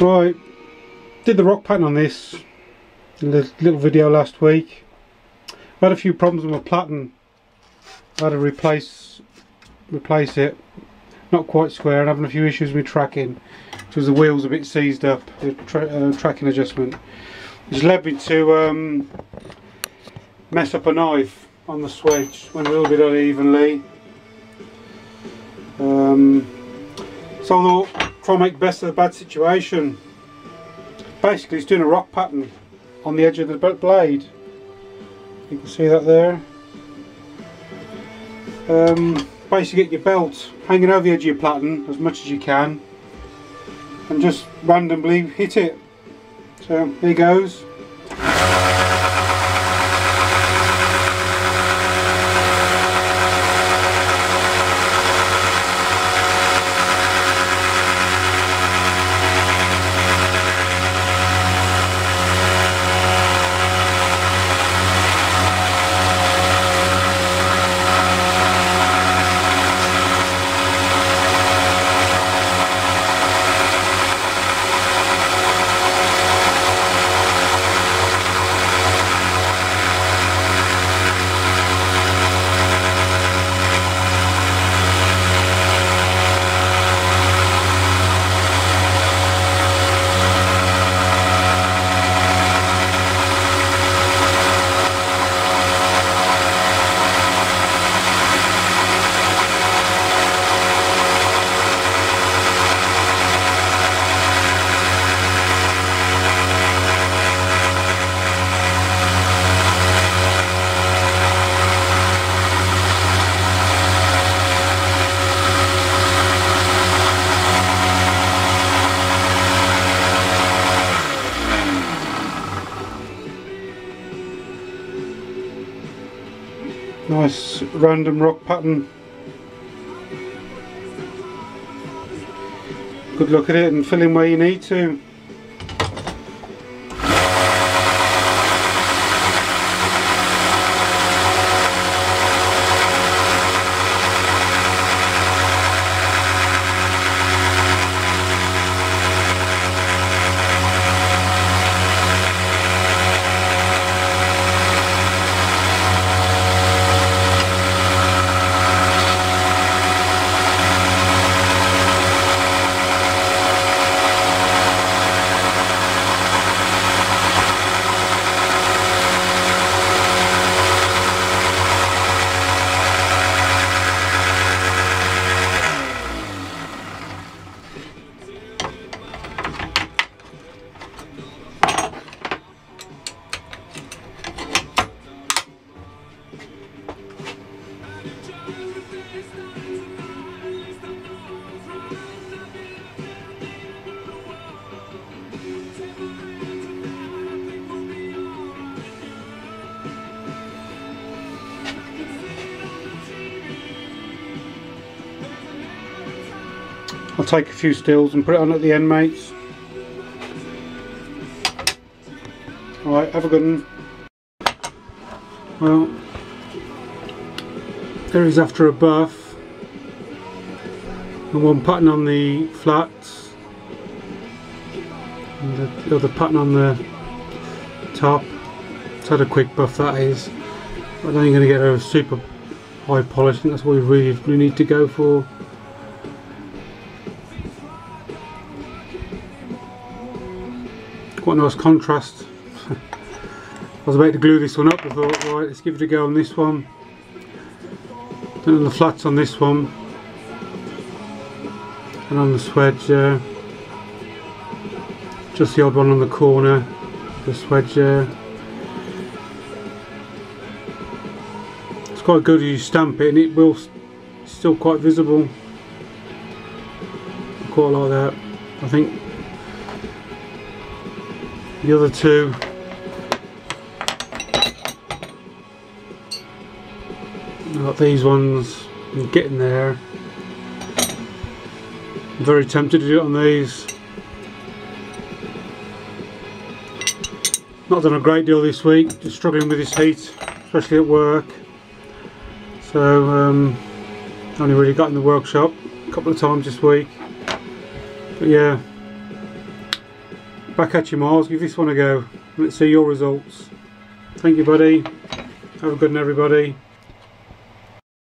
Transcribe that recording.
Right, did the rock pattern on this little video last week. I had a few problems with my platen. I had to replace replace it. Not quite square and having a few issues with tracking. Because the wheels a bit seized up, the tra uh, tracking adjustment. Which led me to um, mess up a knife on the swedge. Went a little bit unevenly. Um, so I thought, try and make best of the bad situation. Basically it's doing a rock pattern on the edge of the blade. You can see that there. Um, basically get your belt hanging over the edge of your platen as much as you can and just randomly hit it. So here goes. Nice random rock pattern. Good look at it and fill in where you need to. I'll take a few stills and put it on at the end mates. Alright, have a good one. Well, there is after a buff. And one pattern on the flats. And the other pattern on the top. It's had a quick buff that is. Don't think I'm going to get a super high polish. I think that's what we really need to go for. Quite a nice contrast. I was about to glue this one up, I thought right let's give it a go on this one. Then on the flats on this one. And on the swedge just the odd one on the corner the swedge it's quite good you stamp it and it will still quite visible. I quite like that. I think the other two. I've got these ones. I'm getting there. I'm very tempted to do it on these. Not done a great deal this week. Just struggling with this heat especially at work. So um, only really got in the workshop a couple of times this week. But yeah back at you Mars give this one a go. Let's see your results. Thank you buddy. Have a good one everybody